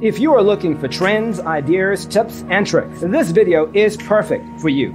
If you are looking for trends, ideas, tips, and tricks, this video is perfect for you.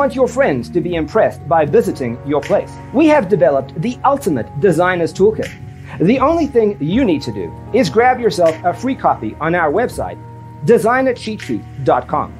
Want your friends to be impressed by visiting your place? We have developed the ultimate designer's toolkit. The only thing you need to do is grab yourself a free copy on our website, designercheatsheet.com.